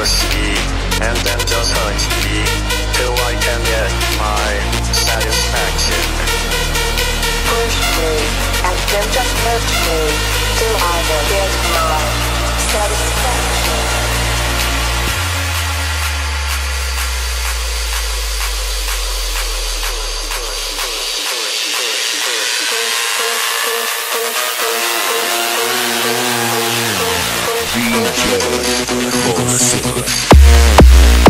push me and then just hurt me till I can get my satisfaction. Push me, and then just hurt me, till I will get my satisfaction. DJ José.